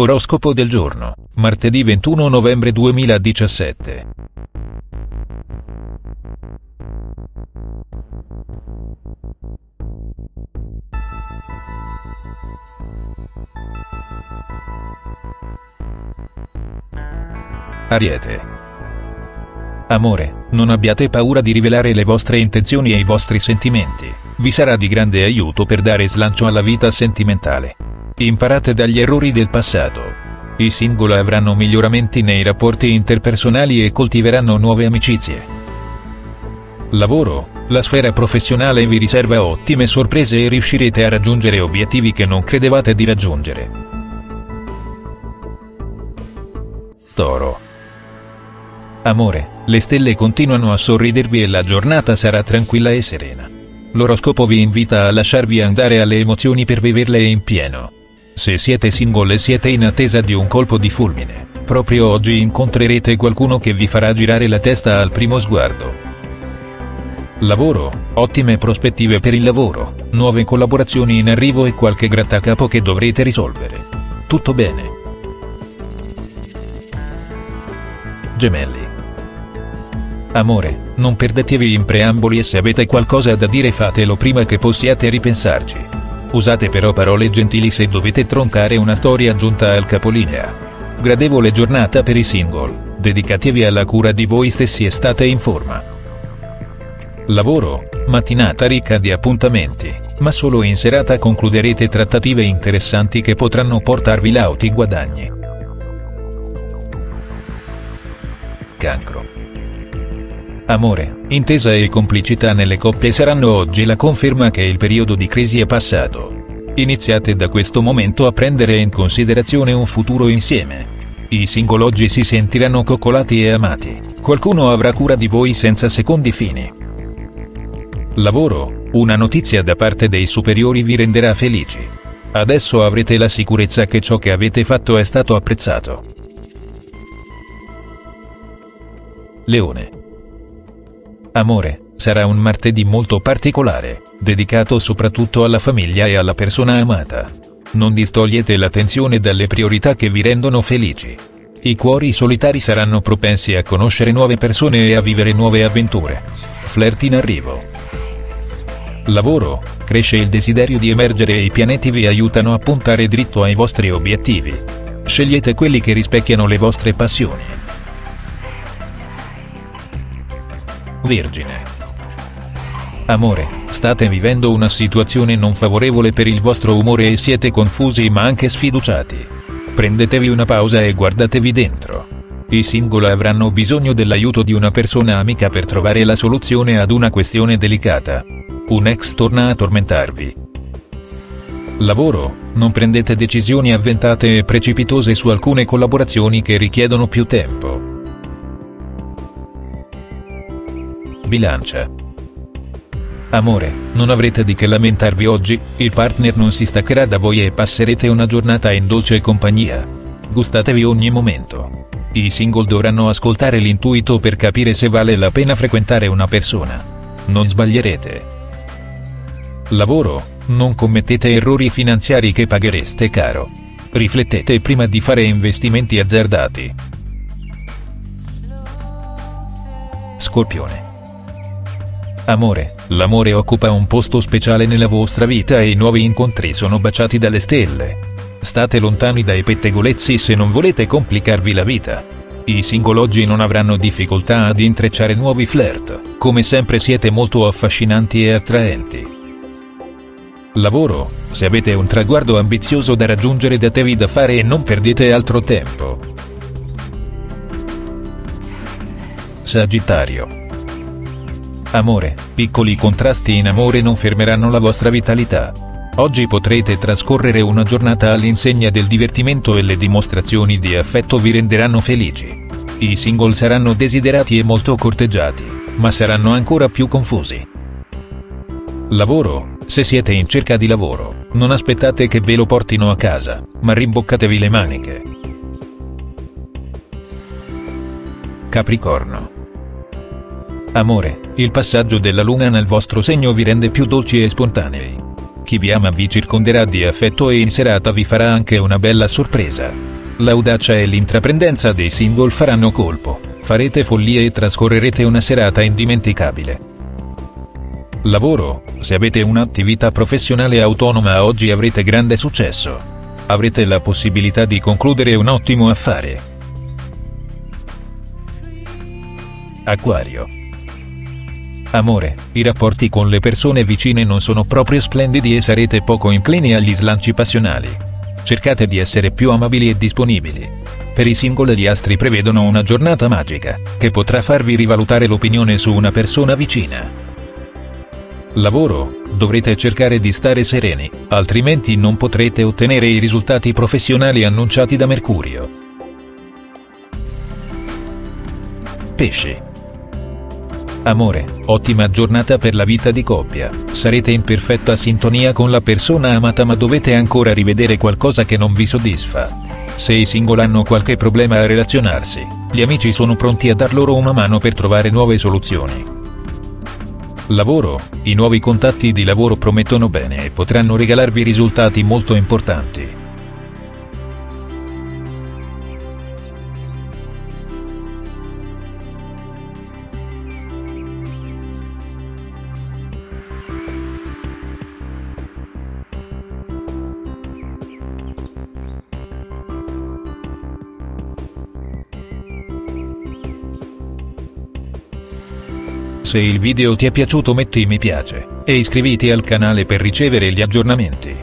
Oroscopo del giorno, martedì 21 novembre 2017. Ariete. Amore, non abbiate paura di rivelare le vostre intenzioni e i vostri sentimenti, vi sarà di grande aiuto per dare slancio alla vita sentimentale. Imparate dagli errori del passato. I singoli avranno miglioramenti nei rapporti interpersonali e coltiveranno nuove amicizie. Lavoro, la sfera professionale vi riserva ottime sorprese e riuscirete a raggiungere obiettivi che non credevate di raggiungere. Toro. Amore, le stelle continuano a sorridervi e la giornata sarà tranquilla e serena. L'oroscopo vi invita a lasciarvi andare alle emozioni per viverle in pieno. Se siete single e siete in attesa di un colpo di fulmine, proprio oggi incontrerete qualcuno che vi farà girare la testa al primo sguardo. Lavoro, ottime prospettive per il lavoro, nuove collaborazioni in arrivo e qualche grattacapo che dovrete risolvere. Tutto bene. Gemelli. Amore, non perdetevi in preamboli e se avete qualcosa da dire fatelo prima che possiate ripensarci. Usate però parole gentili se dovete troncare una storia giunta al capolinea. Gradevole giornata per i single, dedicatevi alla cura di voi stessi e state in forma. Lavoro, mattinata ricca di appuntamenti, ma solo in serata concluderete trattative interessanti che potranno portarvi lauti guadagni. Cancro. Amore, intesa e complicità nelle coppie saranno oggi la conferma che il periodo di crisi è passato. Iniziate da questo momento a prendere in considerazione un futuro insieme. I single oggi si sentiranno coccolati e amati, qualcuno avrà cura di voi senza secondi fini. Lavoro, una notizia da parte dei superiori vi renderà felici. Adesso avrete la sicurezza che ciò che avete fatto è stato apprezzato. Leone. Amore, sarà un martedì molto particolare, dedicato soprattutto alla famiglia e alla persona amata. Non distogliete l'attenzione dalle priorità che vi rendono felici. I cuori solitari saranno propensi a conoscere nuove persone e a vivere nuove avventure. Flirt in arrivo. Lavoro, cresce il desiderio di emergere e i pianeti vi aiutano a puntare dritto ai vostri obiettivi. Scegliete quelli che rispecchiano le vostre passioni. Vergine. Amore, state vivendo una situazione non favorevole per il vostro umore e siete confusi ma anche sfiduciati. Prendetevi una pausa e guardatevi dentro. I singoli avranno bisogno dell'aiuto di una persona amica per trovare la soluzione ad una questione delicata. Un ex torna a tormentarvi. Lavoro, non prendete decisioni avventate e precipitose su alcune collaborazioni che richiedono più tempo. Bilancia. Amore, non avrete di che lamentarvi oggi, il partner non si staccherà da voi e passerete una giornata in dolce compagnia. Gustatevi ogni momento. I single dovranno ascoltare l'intuito per capire se vale la pena frequentare una persona. Non sbaglierete. Lavoro, non commettete errori finanziari che paghereste caro. Riflettete prima di fare investimenti azzardati. Scorpione. Amore, l'amore occupa un posto speciale nella vostra vita e i nuovi incontri sono baciati dalle stelle. State lontani dai pettegolezzi se non volete complicarvi la vita. I single oggi non avranno difficoltà ad intrecciare nuovi flirt, come sempre siete molto affascinanti e attraenti. Lavoro, se avete un traguardo ambizioso da raggiungere datevi da fare e non perdete altro tempo. Sagittario Amore, piccoli contrasti in amore non fermeranno la vostra vitalità. Oggi potrete trascorrere una giornata all'insegna del divertimento e le dimostrazioni di affetto vi renderanno felici. I single saranno desiderati e molto corteggiati, ma saranno ancora più confusi. Lavoro, se siete in cerca di lavoro, non aspettate che ve lo portino a casa, ma rimboccatevi le maniche. Capricorno Amore, il passaggio della luna nel vostro segno vi rende più dolci e spontanei. Chi vi ama vi circonderà di affetto e in serata vi farà anche una bella sorpresa. L'audacia e l'intraprendenza dei single faranno colpo, farete follie e trascorrerete una serata indimenticabile. Lavoro, se avete un'attività professionale autonoma oggi avrete grande successo. Avrete la possibilità di concludere un ottimo affare. Acquario. Amore, i rapporti con le persone vicine non sono proprio splendidi e sarete poco inclini agli slanci passionali. Cercate di essere più amabili e disponibili. Per i singoli gli astri prevedono una giornata magica, che potrà farvi rivalutare l'opinione su una persona vicina. Lavoro, dovrete cercare di stare sereni, altrimenti non potrete ottenere i risultati professionali annunciati da Mercurio. Pesci. Amore, ottima giornata per la vita di coppia, sarete in perfetta sintonia con la persona amata ma dovete ancora rivedere qualcosa che non vi soddisfa. Se i single hanno qualche problema a relazionarsi, gli amici sono pronti a dar loro una mano per trovare nuove soluzioni. Lavoro, i nuovi contatti di lavoro promettono bene e potranno regalarvi risultati molto importanti. Se il video ti è piaciuto metti mi piace, e iscriviti al canale per ricevere gli aggiornamenti.